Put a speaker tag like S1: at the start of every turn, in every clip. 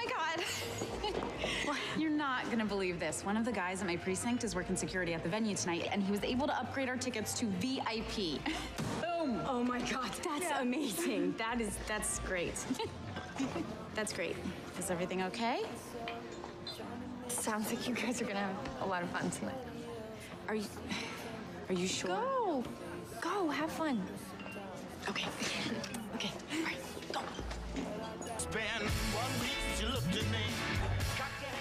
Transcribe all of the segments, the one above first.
S1: my God. You're not gonna believe this. One of the guys at my precinct is working security at the venue tonight, and he was able to upgrade our tickets to VIP. Boom.
S2: Oh my God, that's amazing. That is, that's great. that's great.
S1: Is everything okay?
S2: Sounds like you guys are gonna have a lot of fun tonight. Are you, are you sure? Go, go, have fun. Okay,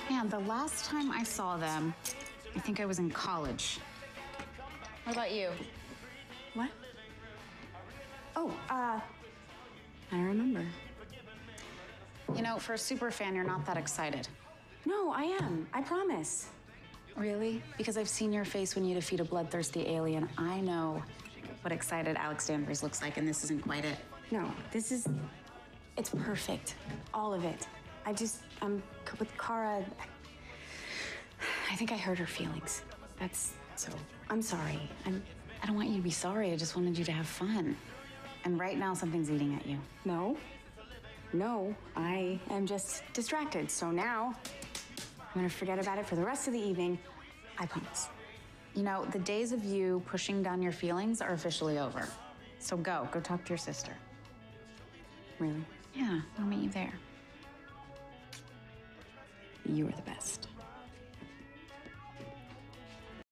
S1: Man, the last time I saw them, I think I was in college. What about you?
S2: What? Oh, uh, I remember.
S1: You know, for a super fan, you're not that excited.
S2: No, I am. I promise.
S1: Really? Because I've seen your face when you defeat a bloodthirsty alien. I know what excited Alex Danvers looks like, and this isn't quite it.
S2: No, this is, it's perfect. All of it. I just, I'm with Kara. I think I hurt her feelings. That's so. I'm sorry. I'm.
S1: I don't want you to be sorry. I just wanted you to have fun. And right now, something's eating at you.
S2: No. No, I am just distracted. So now, I'm gonna forget about it for the rest of the evening. I promise.
S1: You know, the days of you pushing down your feelings are officially over. So go, go talk to your sister.
S2: Really?
S1: Yeah, I'll meet you there.
S2: You are the best.